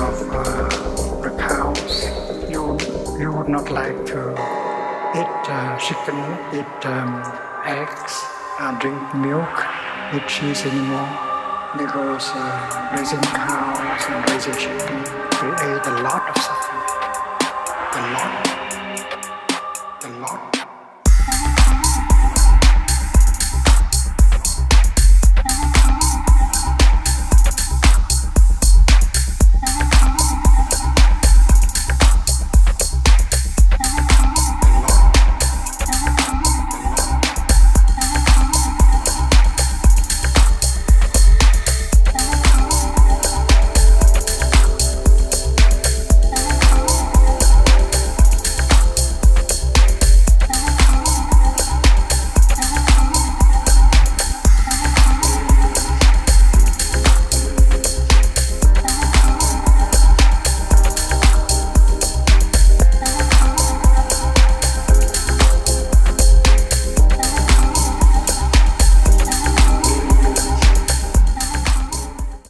of uh, the cows. You you would not like to eat uh, chicken, eat um, eggs, uh, drink milk, eat cheese anymore because uh, raising cows and raising chicken create a lot of suffering, a lot.